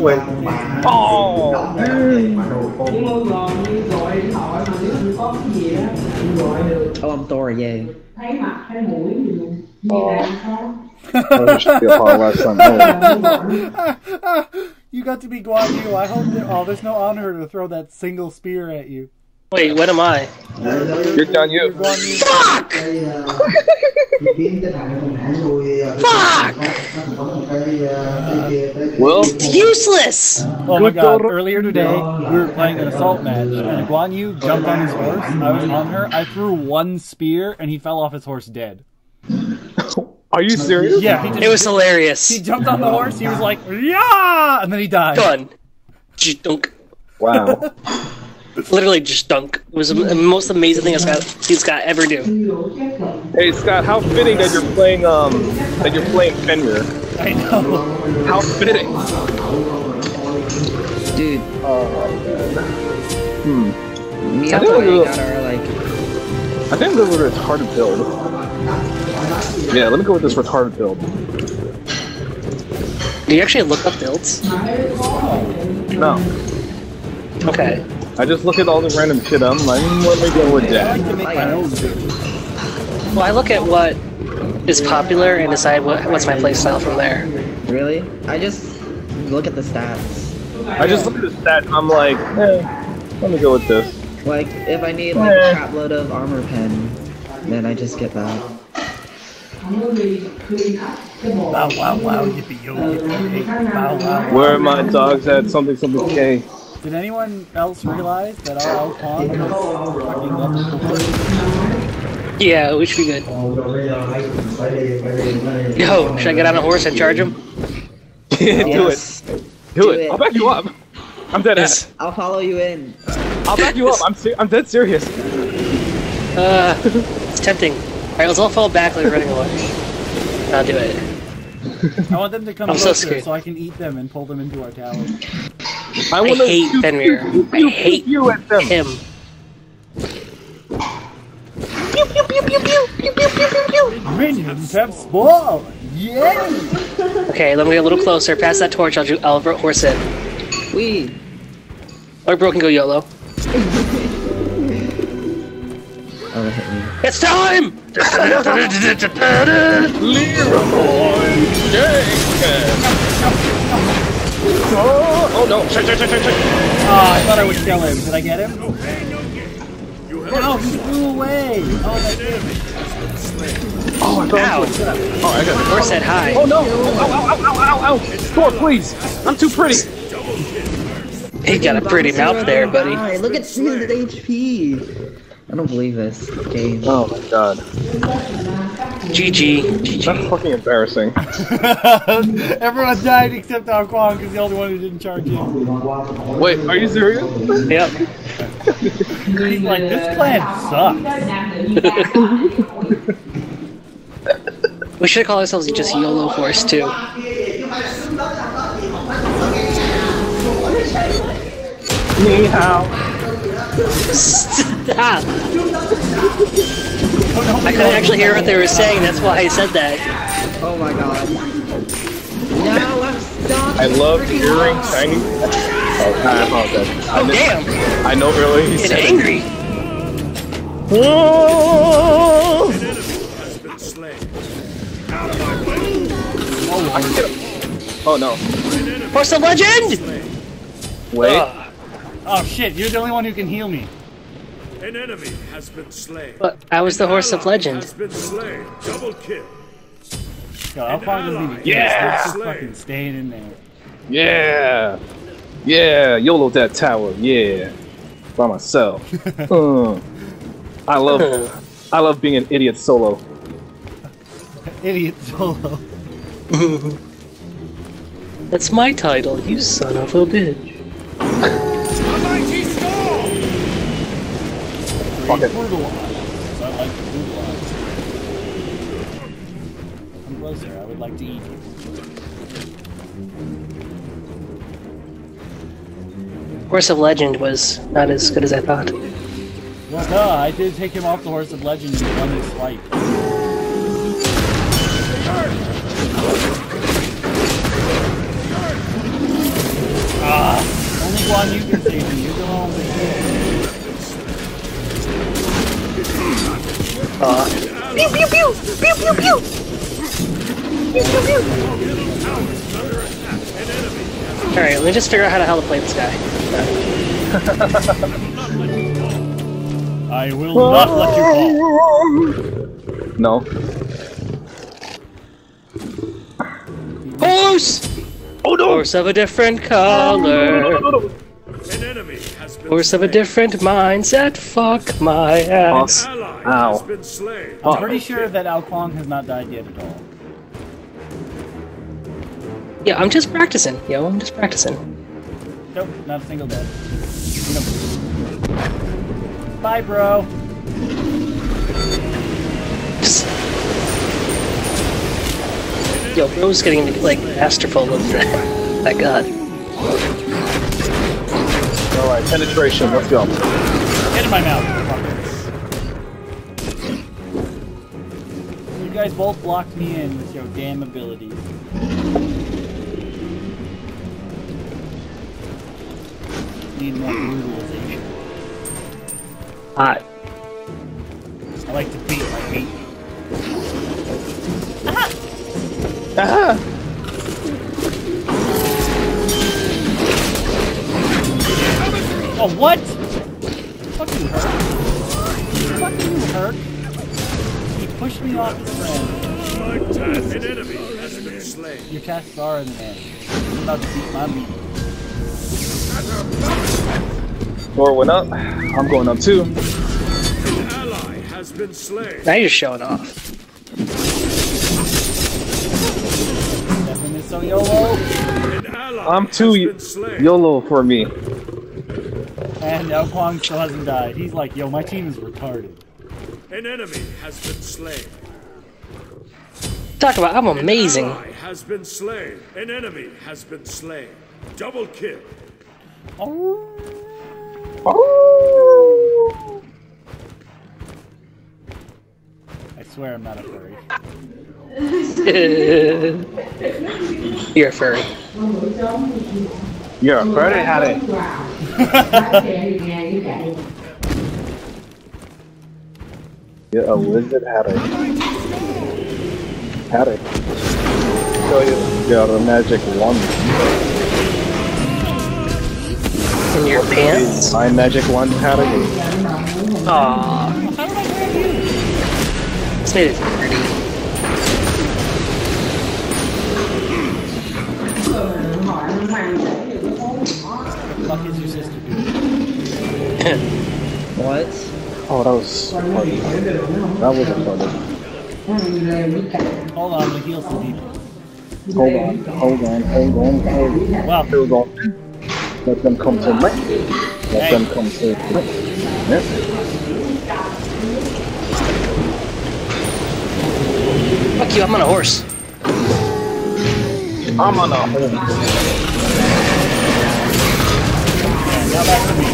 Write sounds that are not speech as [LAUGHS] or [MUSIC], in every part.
quên Oh. những ngôi gọi như gọi điện thoại mà nếu như có cái gì á thì gọi được Oh, I'm Thor, yeah. thấy mặt thấy mũi gì luôn như này sao That should be a far less than you got to be Guan Yu. I hope that. Oh, there's no honor to throw that single spear at you. Wait, what am I? You're done, you. Guan Yu. Fuck! kiếm cái thằng con hãng nuôi Fuck! nó có một cái cái kia cái Well, Useless! Oh my god, earlier today, we were playing an assault match, and Guan Yu jumped on his horse. I was on her. I threw one spear, and he fell off his horse dead. [LAUGHS] are you serious? Yeah, he just. It was hilarious. He jumped on the horse, he was like, yeah! And then he died. Done. Wow. [LAUGHS] Literally just dunk. It was the most amazing thing Scott, Scott ever do. Hey Scott, how fitting that you're playing um that you're playing Fenrir. I know. How fitting. Dude, Hmm. me I and think Tori we'll- got our, like, I think I'm going with a retarded build. Yeah, let me go with this retarded build. Do you actually look up builds? No. Okay. I just look at all the random shit. I'm like, let me go with I that. like to make my own too. Well, I look at what is popular and decide what, what's my playstyle from there. really? I just look at the stats. I just look at the stats and I'm like, eh, let me go with this. Like, if I need, like, a crap load of armor pen, then I just get that. Wow, wow, wow, yippee yo, yippee yay. Wow, wow. Where are my dogs at? Something, something K. Did anyone else realize that our elf pawn was fucking level? Yeah, we should be good. Yo, should I get on a horse and charge him? [LAUGHS] do it. Do, Do it. it. I'll back you up. I'm dead ass. I'll follow you in. I'll back you up. I'm se- I'm dead serious. Uh, it's tempting. Alright, let's all fall back like we're running away. I'll do it. I want them to come I'm closer scared. so I can eat them and pull them into our tower. I, I wanna hate pew, Fenrir. pew, I pew, hate pew, pew at them. him. Minions have spawned! Yay! Okay, let me get a little closer. Pass that torch. I'll, do, I'll horse it. We. Or bro can go YOLO. Oh, that hit me. It's time! Oh, oh no! Shit, shit, shit, shit, shit. Oh, I thought I would kill him. Did I get him? No, he flew away! Oh, that's it. Oh, I thought Ow! Oh, I got it. Horse said hi. Oh no! Ow, ow, ow, ow, ow, ow! Thor, please! I'm too pretty! He got a pretty mouth there, buddy. Hi, look at his HP. I don't believe this game. Oh my god. GG. That's fucking embarrassing. [LAUGHS] Everyone died except our Kwong because the only one who didn't charge in. Wait, are you serious? Yep. He's [LAUGHS] like, this plan sucks. We should call ourselves just YOLO Horse, too. Ni hao. Stop! I couldn't actually hear what they were saying, that's why I said that. Oh my god. No, I'm stuck. I love hearing Chinese. Oh, I apologize. I, Oh, missed- damn! I know earlier he said. angry! Oh! I can. Oh no. Horse of Legend! Wait. Ugh. Oh shit, you're the only one who can heal me. An enemy has been slain. But I was the Horse of Has Legend. been slain. Double kill. Yo, I'll find doesn't even Yeah! Just fucking staying in there. Yeah. Yeah. YOLO that tower. Yeah. By myself. Uh. [LAUGHS] I love. I love being an idiot solo. [LAUGHS] Idiot solo. That's my title, you son of a bitch. [LAUGHS] Fuck it. Brutalize. I like to brutalize. Come closer, I would like to eat you. Horse of Legend was not as good as I thought. Well, duh, I did take him off the horse of legend and won his fight. Ah, Guan Yu can save me. You go home. Pew pew pew! Pew pew pew! Pew pew pew! Alright, let me just figure out how the hell to play this guy. I will not let you fall. No. Horse! Oh no! Horse of a different color. An enemy has been Horse of a slain. different mindset. Fuck my ass. Boss. Ally Ow. has been slain. Oh, I'm pretty sure that Ao Kuang has not died yet at all. Yeah, I'm just practicing. Yo, I'm just practicing. Nope, not a single dead. Nope. Bye, bro. Just... Yo, bro's getting like masterful of that, [LAUGHS] that god. Alright, penetration, let's go. Get in my mouth. Guys both blocked me in with your damn abilities. Need more brutalization. Hot. I like to beat my hate. Ah! Oh, what? Fuck you, Herc. Fuck you, Herc. He pushed me off his friend. Like that, an enemy has been slain. Your tasks are in the man. I'm about to beat my meat. Thor went up. I'm going up too. An ally has been slain. Now you're showing off. Devin so YOLO. I'm too has y- been slain. YOLO for me. And Ao Kuang still hasn't died. He's like, yo, my team is retarded. An enemy has been slain. Talk about I'm amazing. Ally has been slain. An enemy has been slain. Double kill. I swear I'm not a furry. [LAUGHS] You're a furry. You're a birdie had [LAUGHS] it. You're a wizard had it. Had it. Show you. You're a magic wand. In your pants? My magic wand had it. Aww. How did I grab you? This made it dirty. Fuck is your Oh, that was funny. That wasn't funny. Hold on, we heal some people. Hold on, hold on, hold on, hold on. Wow. Hold on. Let them come to me. Let Hey. them come to me. Yeah. Fuck you, I'm on a horse. I'm on a home. Now back to me.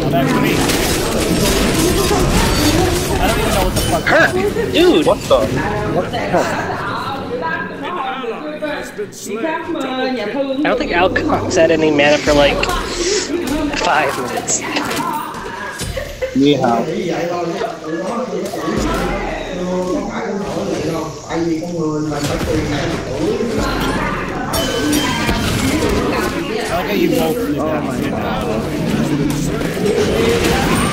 Now back to me. I don't even know what the fuck. Herc! Dude! What the? What the hell? Ally has been slain. I don't think Alcock's had any mana for like five minutes. Ni hao. tại vì con người mà phải tiền này I like how you both did that. Oh at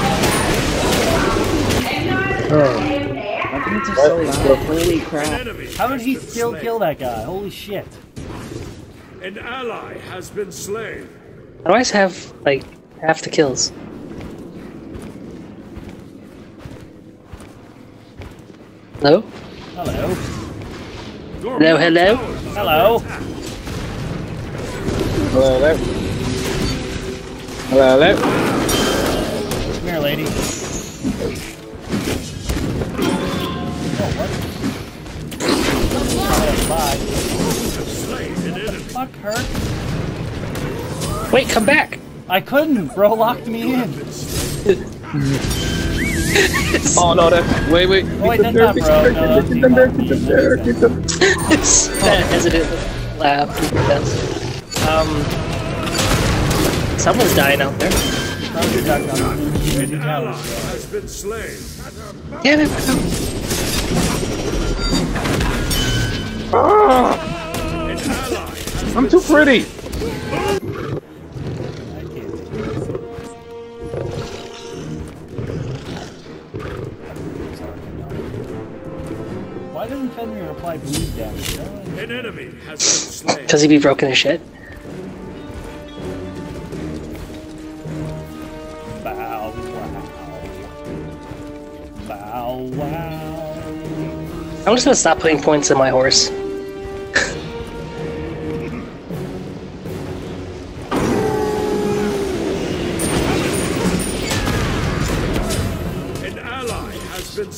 the. My pants are so loud. Holy crap. How did he still slain. kill that guy? Holy shit. An ally has been slain. I always have like half the kills. Hello? Hello. Hello, hello? Hello. Hello there. Hello there. Come here, lady. Bye. Fuck her. Wait, come back! I couldn't. Bro locked me in. [LAUGHS] Oh no, that. Wait, wait. Oh, wait, that's not bro. No, that's that hesitant laugh. Um, Someone's dying out there. Probably back on I'm too pretty. I can't take this. Why doesn't Fenrir apply bleed damage? An enemy has been slain. Because he'd be broken as shit. Bow wow. Bow wow. I'm just gonna stop putting points in my horse.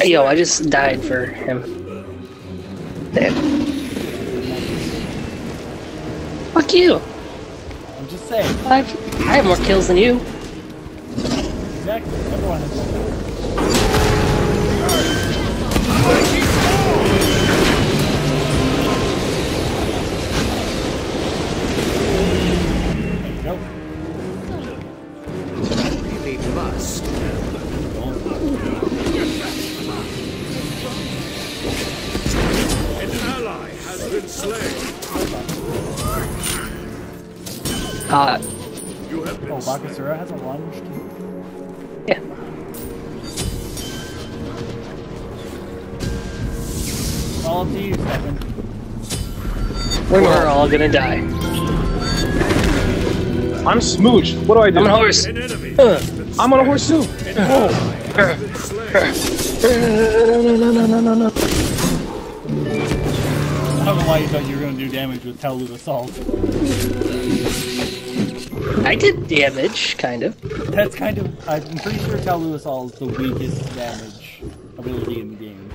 Yo, I just died for him. Damn. Fuck you! I'm just saying. I've, I have more kills than you. Exactly. Everyone Uh, You have been Oh. Bakasura has a lunge too. yeah. All up to you, Stefan. We're all gonna die. I'm Smooch. What do I do? I'm on a horse. Uh, I'm on a horse too. An ally has no, no, no, no, no, no. I don't know why you thought you were going to do damage with Taolu Assault. I did damage, kind of. That's kind of. I'm pretty sure Taolu Assault is the weakest damage ability in the game.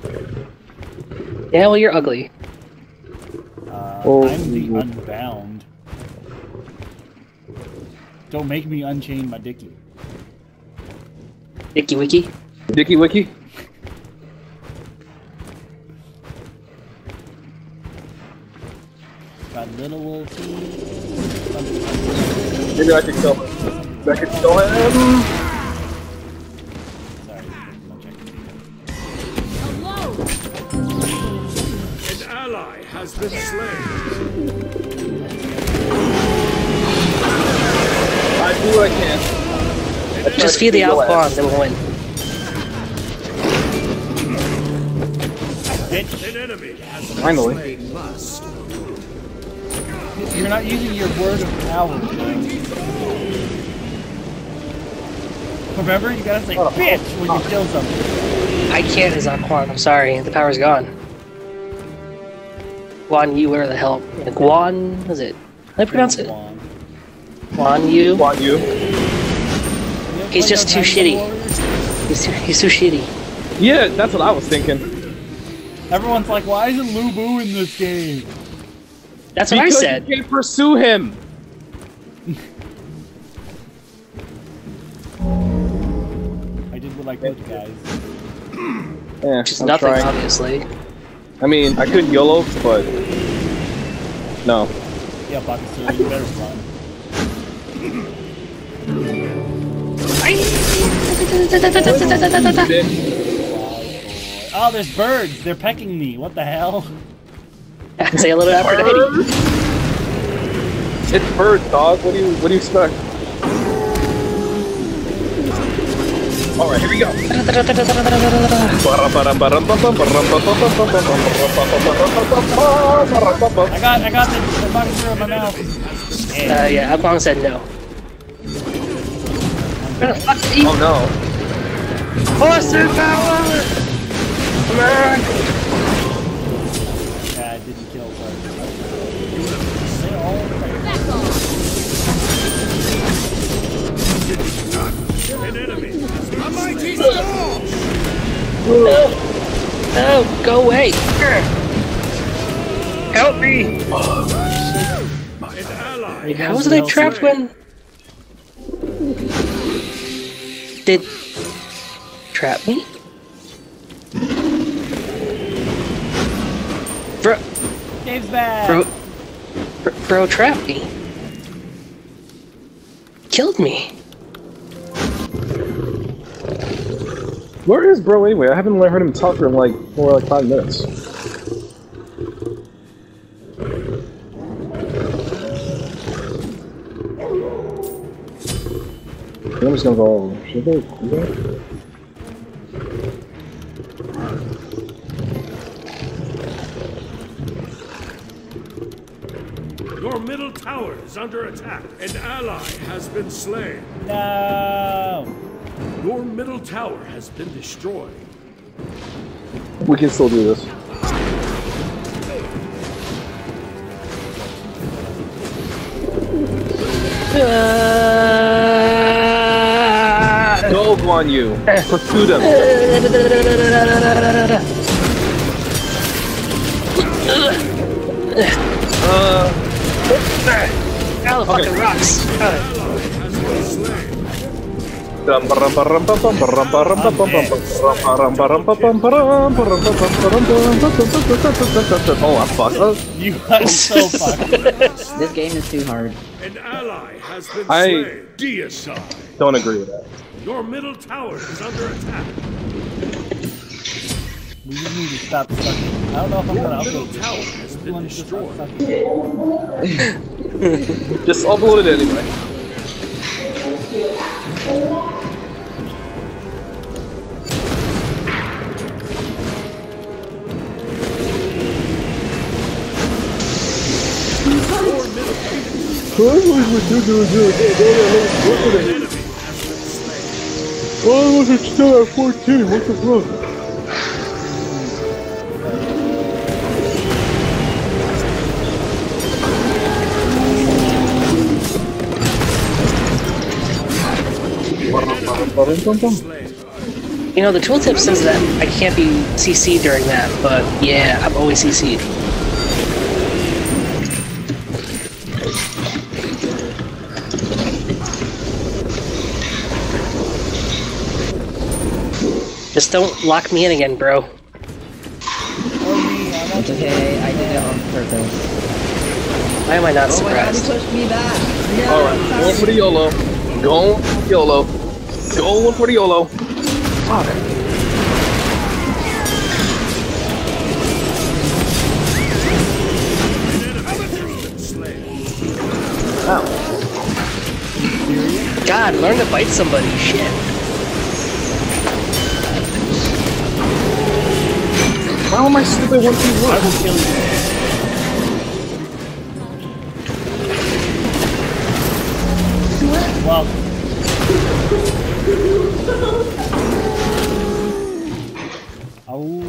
Yeah, well, you're ugly. Uh, Oh. I'm the Unbound. Don't make me unchain my dicky. Icky Wiki. Dicky Wiki. Got little wolfie. Maybe I could kill him. I could kill him. Sorry, An ally has been slain. I do what I can. Just feed the Alphon, then we'll win. Bitch, An enemy has been Finally. Slain. you're not using your word of power. Remember, you gotta say bitch when you kill something. I can't as Ao Kuang, I'm sorry. The power's gone. Guan Yu, where the hell? Guan, is it? How do I pronounce it? Wand. Guan Yu? Want you? He's just too shitty. He's too, he's too shitty. Yeah, that's what I was thinking. Everyone's like, why isn't Lu Bu in this game? That's what I said. you can't pursue him. I did what I could, guys. Yeah, Which is I'm nothing, trying. obviously. I mean, I could YOLO, but no. Yeah, Bakasura, you better run. Oh, there's birds! They're pecking me. What the hell? Say a little Aphrodite. It's bird, dog. What do you what do you expect? All right, here we go. I got, I got the, the Bakasura in my mouth. Uh, yeah, Ao Kuang said no. Where the fuck did he- Oh no. Horse and power! Come on! Help me! An ally How was I trapped when? Did trap me? Bro, Dave's back! bro, bro, bro, trap me. killed me. Where is bro anyway? I haven't heard him talk for like for like five minutes. I'm just gonna go. Should they? should they? Your middle tower is under attack. An ally has been slain. No. Your middle tower has been destroyed. We can still do this. On you. Pursue them. Ow, the fucking rocks. Uh, Dum, ba-rum, ba-rum, ba-bum, ba-rum, ba-rum, ba-bum, bum, ba-rum, ba-rum, ba-bum, ba-rum, ba-rum, ba-bum, ba-rum, ba-rum, ba-bum, Oh, I'm fucked. Uh, You are so fucked. This game is too hard. An ally has been I- don't agree with that. Your middle tower is under attack. We just need to stop sucking. I don't know if I'm gonna Middle upload tower has this been one. Just stop destroyed. sucking. [LAUGHS] Just upload it anyway. Why was it still at 14? What the fuck? you know, the tooltip says that I can't be CC'd during that, but yeah, I'm always CC'd. Just don't lock me in again, bro. It's okay, I did it on purpose. Why am I not Oh my god, surprised? pushed me back! No, Alright, going for the YOLO. Going for the YOLO. Going for the YOLO. Fuck. God, learn to bite somebody. Shit. How am I stupid one two I will kill you. Well, oh,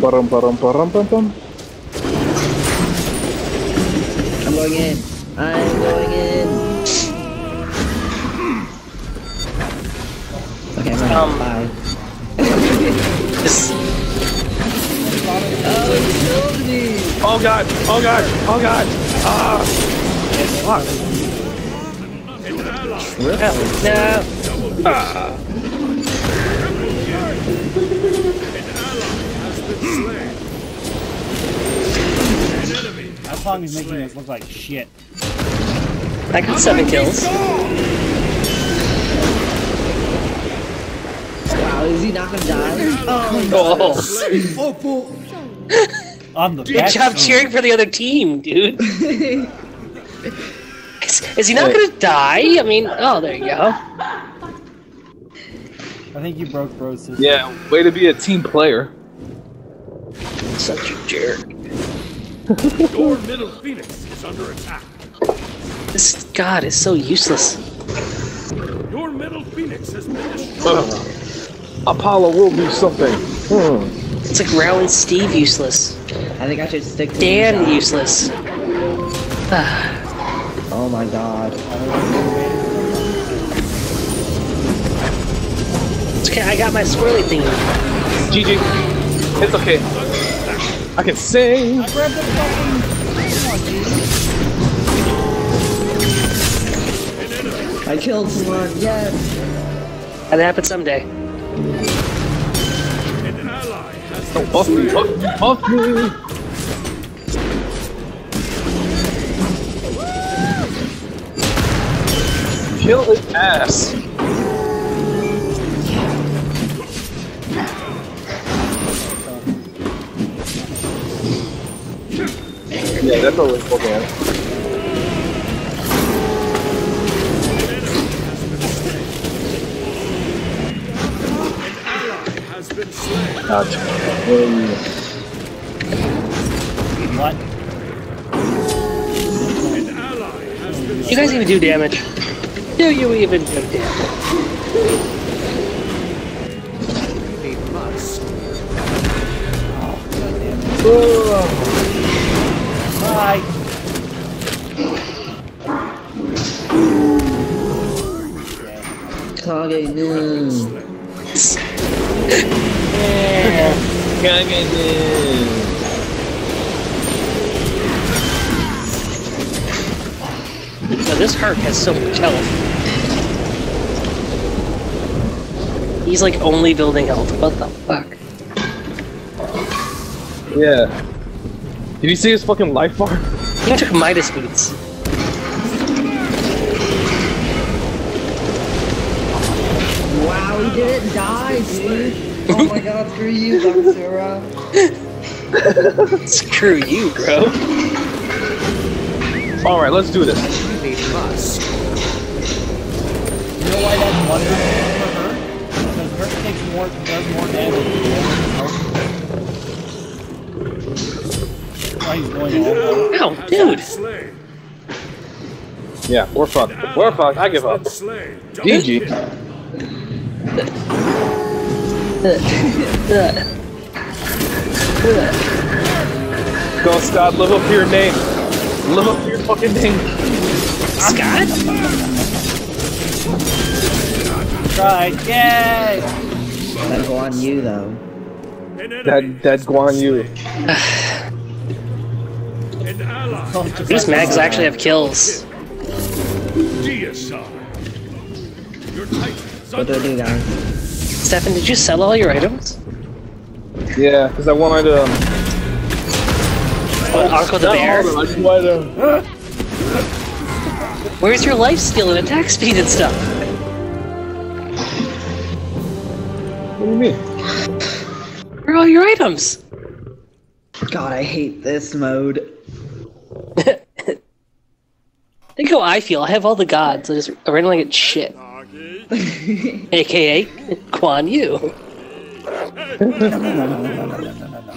Param param param pam pam. I'm going in. I'm going in. Um, Bye. This, Oh, he! Oh god! Oh god! Oh god! Ah! Fuck! no. that song is making us look like shit. I got seven kills. Wow, is he not gonna die? Oh, [LAUGHS] Oh, On the good back job cheering for the other team, dude. Is, is he not gonna die? I mean, oh, there you go. I think you broke bro's system. Yeah, way to be a team player. Such a jerk. Your middle phoenix is under attack. This god is so useless. Your middle phoenix has been destroyed. Apollo will do something. Hmm. It's like Rao and Steve useless. I think I should stick to Dan useless. [SIGHS] Oh my god. it's okay, I got my swirly thing. GG. It's okay. I can sing. I grabbed the fucking. Come on, dude. I killed someone, yes! And that happens someday off me! Off, off me! Kill his ass! Yeah, that's always fucking Has been slain. Gotcha. What? An ally You guys even do damage? Do you even do damage? We must. Bye. Kage, no. Now this Herc has so much health. He's like only building health. What the fuck? Yeah. Did you see his fucking life bar? He took Midas boots. Wow, he didn't die, dude. [LAUGHS] Oh my god, screw you, Bakasura. [LAUGHS] Screw you, bro. Alright, let's do this. We must. You know why that's wonderful for her? Because her takes more, does more damage. than Why he's going all. Ow, dude. Yeah, we're fucked. We're fucked. I give up. Been GG. Kill. Go, Scott. Live up to your name. Live up to your fucking name. Scott? Tried. Yay! That'll go on though. That that Guan Yu. slain. An ally has just These mags actually have kills. deicide. Your titans What do I do, guys? Stefan, did you sell all your items? Yeah, because I wanted to. Um, What, Uncle the Bear? I just wanted to. Where's your life steal and attack speed and stuff? What do you mean? Where are all your items? God, I hate this mode. [LAUGHS] Think how I feel. I have all the gods. I just randomly get shit. [LAUGHS] AKA Guan Yu.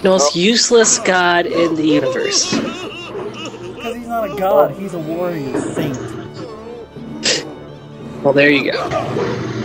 the most useless god in the universe. Because he's not a god, he's a warrior saint. Well, there you go.